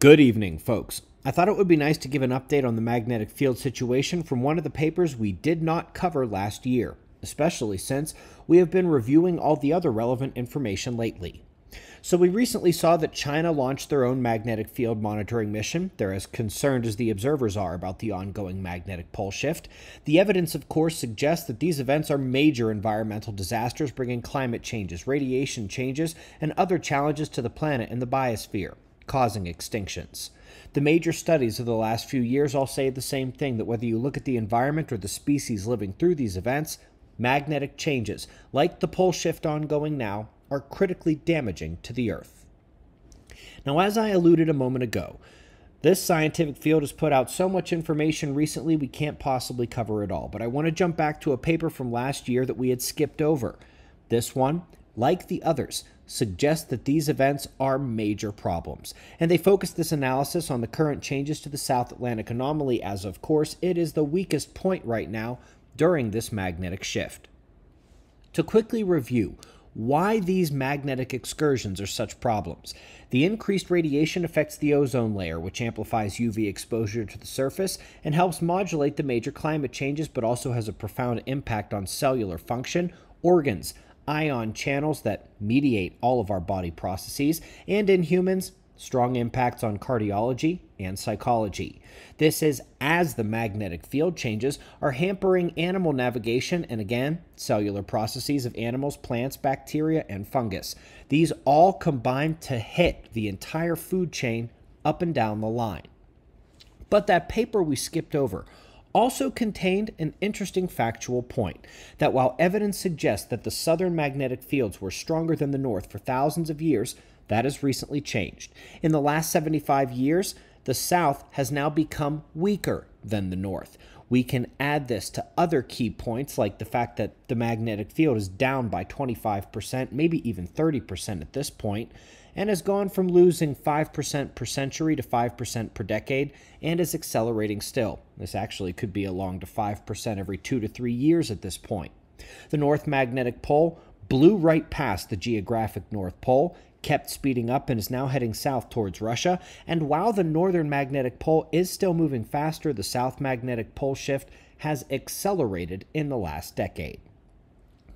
Good evening, folks. I thought it would be nice to give an update on the magnetic field situation from one of the papers we did not cover last year, especially since we have been reviewing all the other relevant information lately. So, we recently saw that China launched their own magnetic field monitoring mission. They're as concerned as the observers are about the ongoing magnetic pole shift. The evidence, of course, suggests that these events are major environmental disasters, bringing climate changes, radiation changes, and other challenges to the planet and the biosphere causing extinctions. The major studies of the last few years all say the same thing that whether you look at the environment or the species living through these events, magnetic changes, like the pole shift ongoing now, are critically damaging to the Earth. Now, as I alluded a moment ago, this scientific field has put out so much information recently we can't possibly cover it all, but I want to jump back to a paper from last year that we had skipped over. This one, like the others, suggest that these events are major problems. And they focus this analysis on the current changes to the South Atlantic anomaly, as of course it is the weakest point right now during this magnetic shift. To quickly review, why these magnetic excursions are such problems. The increased radiation affects the ozone layer, which amplifies UV exposure to the surface and helps modulate the major climate changes, but also has a profound impact on cellular function, organs, ion channels that mediate all of our body processes, and in humans, strong impacts on cardiology and psychology. This is as the magnetic field changes are hampering animal navigation and again, cellular processes of animals, plants, bacteria, and fungus. These all combine to hit the entire food chain up and down the line. But that paper we skipped over also contained an interesting factual point that while evidence suggests that the southern magnetic fields were stronger than the north for thousands of years, that has recently changed. In the last 75 years, the south has now become weaker than the north. We can add this to other key points like the fact that the magnetic field is down by 25%, maybe even 30% at this point, and has gone from losing 5% per century to 5% per decade and is accelerating still. This actually could be along to 5% every two to three years at this point. The North Magnetic Pole blew right past the geographic North Pole, kept speeding up, and is now heading south towards Russia. And while the Northern Magnetic Pole is still moving faster, the South Magnetic Pole shift has accelerated in the last decade.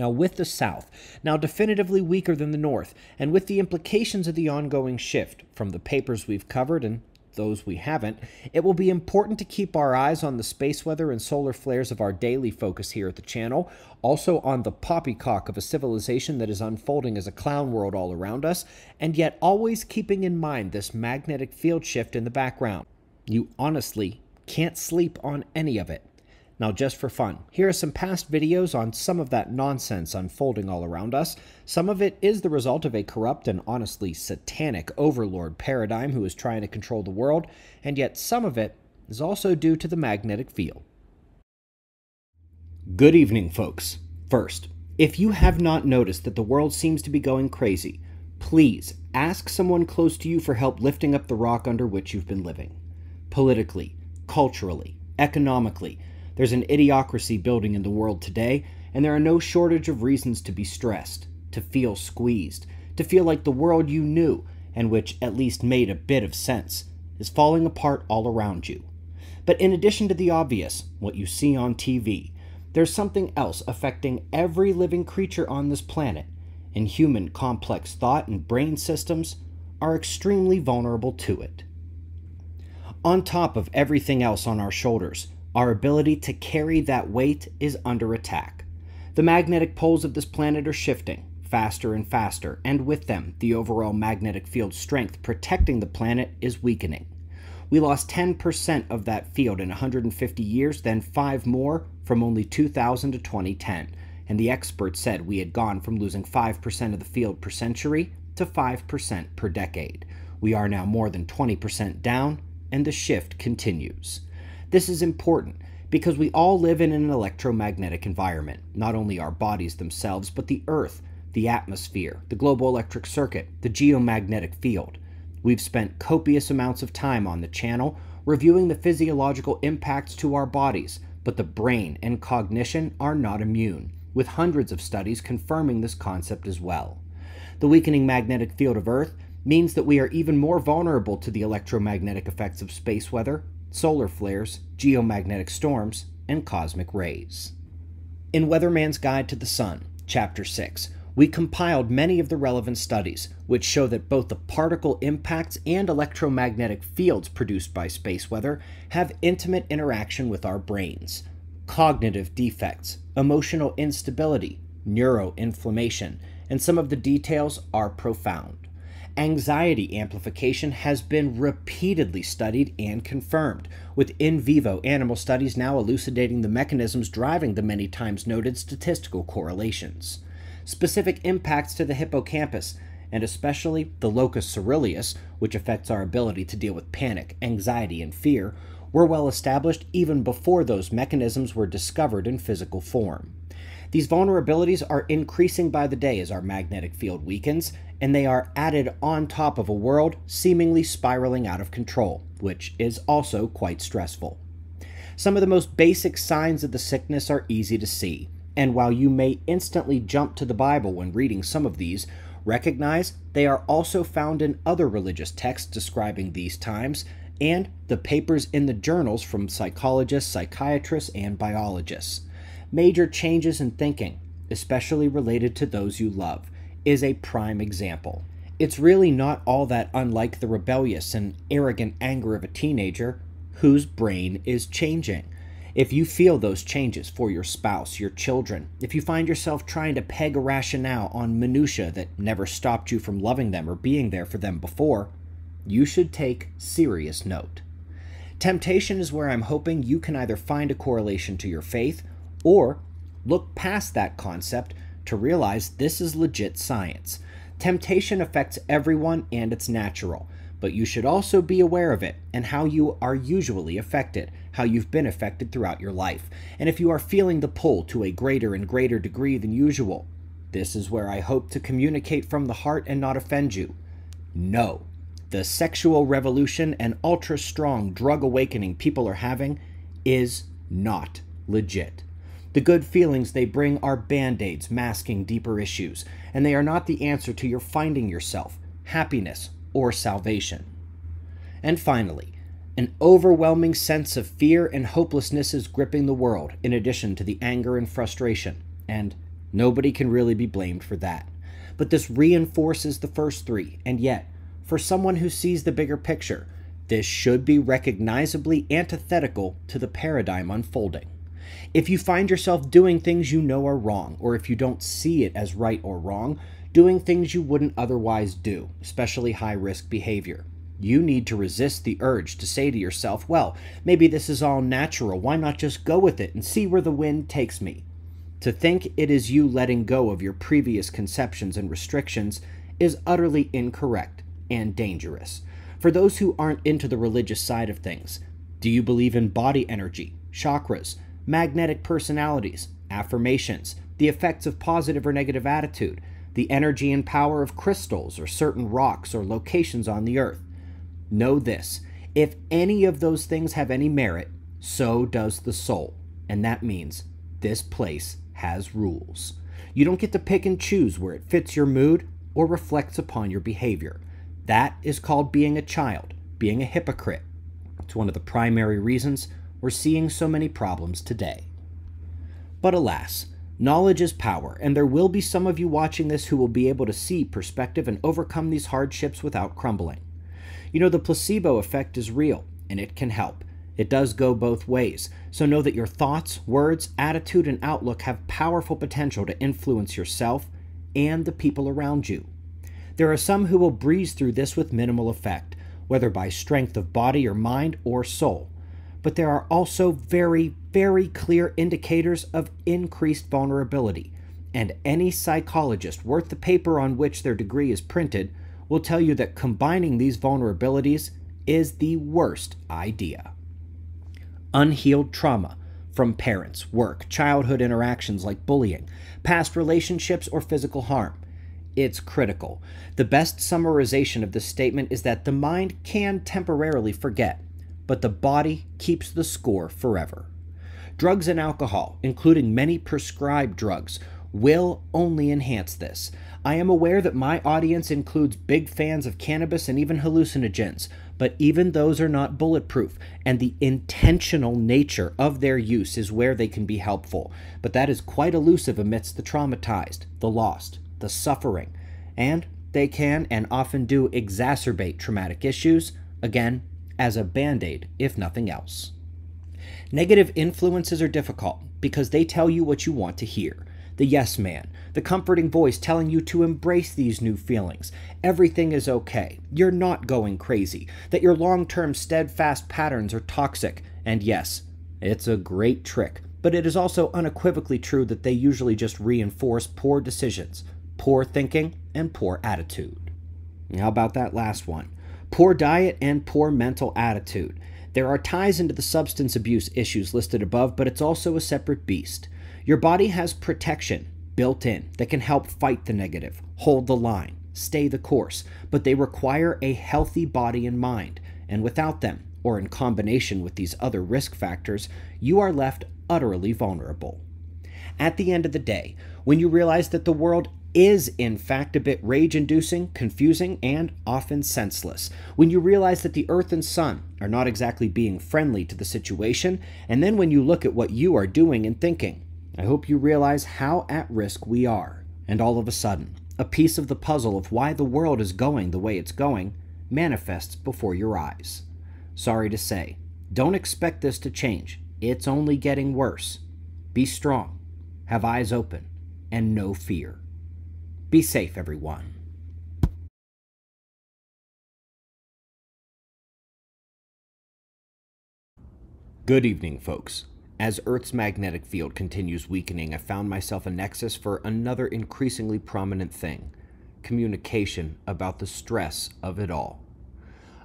Now, with the South, now definitively weaker than the North, and with the implications of the ongoing shift from the papers we've covered and those we haven't, it will be important to keep our eyes on the space weather and solar flares of our daily focus here at the channel, also on the poppycock of a civilization that is unfolding as a clown world all around us, and yet always keeping in mind this magnetic field shift in the background. You honestly can't sleep on any of it. Now, just for fun, here are some past videos on some of that nonsense unfolding all around us. Some of it is the result of a corrupt and honestly satanic overlord paradigm who is trying to control the world, and yet some of it is also due to the magnetic field. Good evening, folks. First, if you have not noticed that the world seems to be going crazy, please ask someone close to you for help lifting up the rock under which you've been living. Politically, culturally, economically, there's an idiocracy building in the world today, and there are no shortage of reasons to be stressed, to feel squeezed, to feel like the world you knew, and which at least made a bit of sense, is falling apart all around you. But in addition to the obvious, what you see on TV, there's something else affecting every living creature on this planet, and human complex thought and brain systems are extremely vulnerable to it. On top of everything else on our shoulders, our ability to carry that weight is under attack. The magnetic poles of this planet are shifting faster and faster, and with them, the overall magnetic field strength protecting the planet is weakening. We lost 10% of that field in 150 years, then 5 more from only 2000 to 2010, and the experts said we had gone from losing 5% of the field per century to 5% per decade. We are now more than 20% down, and the shift continues. This is important because we all live in an electromagnetic environment, not only our bodies themselves, but the Earth, the atmosphere, the global electric circuit, the geomagnetic field. We've spent copious amounts of time on the channel reviewing the physiological impacts to our bodies, but the brain and cognition are not immune, with hundreds of studies confirming this concept as well. The weakening magnetic field of Earth means that we are even more vulnerable to the electromagnetic effects of space weather, solar flares, geomagnetic storms, and cosmic rays. In Weatherman's Guide to the Sun, Chapter 6, we compiled many of the relevant studies, which show that both the particle impacts and electromagnetic fields produced by space weather have intimate interaction with our brains. Cognitive defects, emotional instability, neuroinflammation, and some of the details are profound. Anxiety amplification has been repeatedly studied and confirmed, with in vivo animal studies now elucidating the mechanisms driving the many times noted statistical correlations. Specific impacts to the hippocampus, and especially the locus coeruleus, which affects our ability to deal with panic, anxiety, and fear, were well established even before those mechanisms were discovered in physical form. These vulnerabilities are increasing by the day as our magnetic field weakens, and they are added on top of a world seemingly spiraling out of control, which is also quite stressful. Some of the most basic signs of the sickness are easy to see, and while you may instantly jump to the Bible when reading some of these, recognize they are also found in other religious texts describing these times and the papers in the journals from psychologists, psychiatrists, and biologists major changes in thinking, especially related to those you love, is a prime example. It's really not all that unlike the rebellious and arrogant anger of a teenager whose brain is changing. If you feel those changes for your spouse, your children, if you find yourself trying to peg a rationale on minutiae that never stopped you from loving them or being there for them before, you should take serious note. Temptation is where I'm hoping you can either find a correlation to your faith or look past that concept to realize this is legit science. Temptation affects everyone and it's natural, but you should also be aware of it and how you are usually affected, how you've been affected throughout your life, and if you are feeling the pull to a greater and greater degree than usual. This is where I hope to communicate from the heart and not offend you. No. The sexual revolution and ultra strong drug awakening people are having is not legit. The good feelings they bring are band aids masking deeper issues, and they are not the answer to your finding yourself, happiness, or salvation. And finally, an overwhelming sense of fear and hopelessness is gripping the world, in addition to the anger and frustration, and nobody can really be blamed for that. But this reinforces the first three, and yet, for someone who sees the bigger picture, this should be recognizably antithetical to the paradigm unfolding. If you find yourself doing things you know are wrong, or if you don't see it as right or wrong, doing things you wouldn't otherwise do, especially high risk behavior, you need to resist the urge to say to yourself, well, maybe this is all natural. Why not just go with it and see where the wind takes me? To think it is you letting go of your previous conceptions and restrictions is utterly incorrect and dangerous. For those who aren't into the religious side of things, do you believe in body energy, chakras, magnetic personalities, affirmations, the effects of positive or negative attitude, the energy and power of crystals or certain rocks or locations on the earth. Know this if any of those things have any merit, so does the soul. And that means this place has rules. You don't get to pick and choose where it fits your mood or reflects upon your behavior. That is called being a child, being a hypocrite. It's one of the primary reasons we're seeing so many problems today. But alas, knowledge is power, and there will be some of you watching this who will be able to see perspective and overcome these hardships without crumbling. You know, the placebo effect is real, and it can help. It does go both ways, so know that your thoughts, words, attitude, and outlook have powerful potential to influence yourself and the people around you. There are some who will breeze through this with minimal effect, whether by strength of body or mind or soul but there are also very, very clear indicators of increased vulnerability. And any psychologist worth the paper on which their degree is printed will tell you that combining these vulnerabilities is the worst idea. Unhealed trauma from parents, work, childhood interactions like bullying, past relationships, or physical harm. It's critical. The best summarization of this statement is that the mind can temporarily forget but the body keeps the score forever. Drugs and alcohol, including many prescribed drugs, will only enhance this. I am aware that my audience includes big fans of cannabis and even hallucinogens, but even those are not bulletproof, and the intentional nature of their use is where they can be helpful. But that is quite elusive amidst the traumatized, the lost, the suffering, and they can and often do exacerbate traumatic issues, again, as a band aid, if nothing else. Negative influences are difficult because they tell you what you want to hear the yes man, the comforting voice telling you to embrace these new feelings. Everything is okay. You're not going crazy. That your long term steadfast patterns are toxic. And yes, it's a great trick, but it is also unequivocally true that they usually just reinforce poor decisions, poor thinking, and poor attitude. How about that last one? Poor diet and poor mental attitude. There are ties into the substance abuse issues listed above, but it's also a separate beast. Your body has protection built in that can help fight the negative, hold the line, stay the course, but they require a healthy body and mind. And without them, or in combination with these other risk factors, you are left utterly vulnerable. At the end of the day, when you realize that the world is in fact a bit rage inducing, confusing, and often senseless. When you realize that the earth and sun are not exactly being friendly to the situation, and then when you look at what you are doing and thinking, I hope you realize how at risk we are. And all of a sudden, a piece of the puzzle of why the world is going the way it's going manifests before your eyes. Sorry to say, don't expect this to change. It's only getting worse. Be strong, have eyes open, and no fear. Be safe, everyone. Good evening, folks. As Earth's magnetic field continues weakening, I found myself a nexus for another increasingly prominent thing communication about the stress of it all.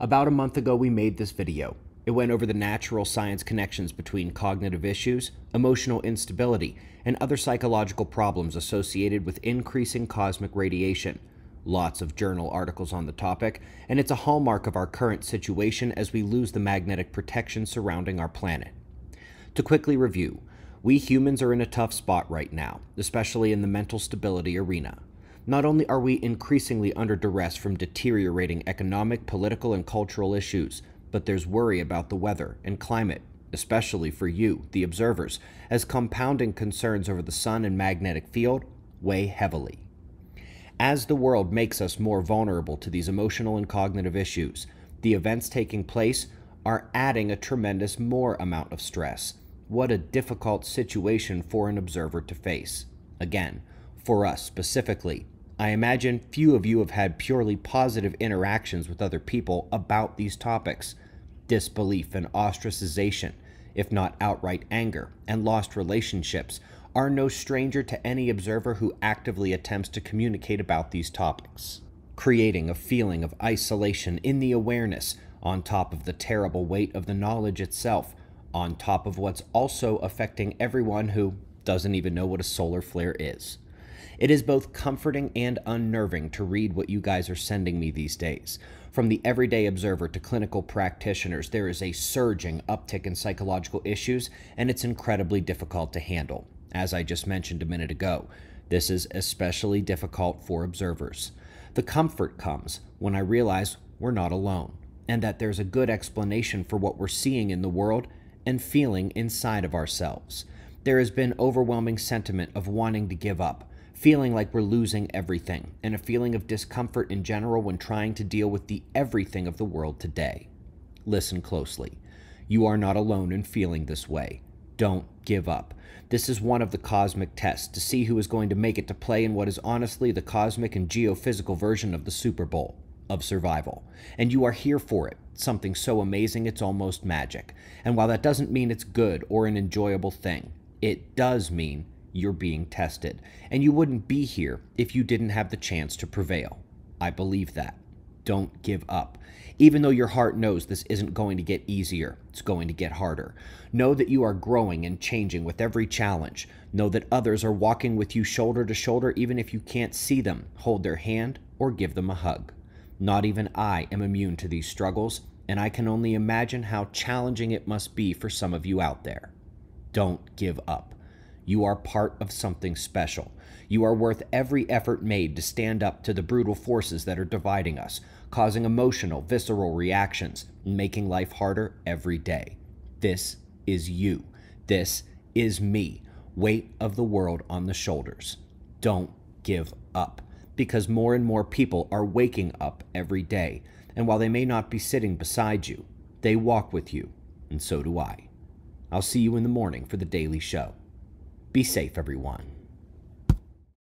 About a month ago, we made this video. It went over the natural science connections between cognitive issues, emotional instability, and other psychological problems associated with increasing cosmic radiation. Lots of journal articles on the topic, and it's a hallmark of our current situation as we lose the magnetic protection surrounding our planet. To quickly review, we humans are in a tough spot right now, especially in the mental stability arena. Not only are we increasingly under duress from deteriorating economic, political, and cultural issues, but there's worry about the weather and climate, especially for you, the observers, as compounding concerns over the sun and magnetic field weigh heavily. As the world makes us more vulnerable to these emotional and cognitive issues, the events taking place are adding a tremendous more amount of stress, what a difficult situation for an observer to face. Again, for us specifically, I imagine few of you have had purely positive interactions with other people about these topics. Disbelief and ostracization, if not outright anger, and lost relationships are no stranger to any observer who actively attempts to communicate about these topics, creating a feeling of isolation in the awareness on top of the terrible weight of the knowledge itself on top of what's also affecting everyone who doesn't even know what a solar flare is. It is both comforting and unnerving to read what you guys are sending me these days. From the everyday observer to clinical practitioners, there is a surging uptick in psychological issues, and it's incredibly difficult to handle. As I just mentioned a minute ago, this is especially difficult for observers. The comfort comes when I realize we're not alone, and that there's a good explanation for what we're seeing in the world and feeling inside of ourselves. There has been overwhelming sentiment of wanting to give up, feeling like we're losing everything, and a feeling of discomfort in general when trying to deal with the everything of the world today. Listen closely. You are not alone in feeling this way. Don't give up. This is one of the cosmic tests to see who is going to make it to play in what is honestly the cosmic and geophysical version of the Super Bowl of survival. And you are here for it, something so amazing it's almost magic. And while that doesn't mean it's good or an enjoyable thing, it does mean you're being tested. And you wouldn't be here if you didn't have the chance to prevail. I believe that. Don't give up. Even though your heart knows this isn't going to get easier, it's going to get harder. Know that you are growing and changing with every challenge. Know that others are walking with you shoulder to shoulder, even if you can't see them, hold their hand, or give them a hug. Not even I am immune to these struggles, and I can only imagine how challenging it must be for some of you out there. Don't give up. You are part of something special. You are worth every effort made to stand up to the brutal forces that are dividing us, causing emotional, visceral reactions, and making life harder every day. This is you. This is me. Weight of the world on the shoulders. Don't give up, because more and more people are waking up every day. And while they may not be sitting beside you, they walk with you, and so do I. I'll see you in the morning for the daily show. Be safe, everyone.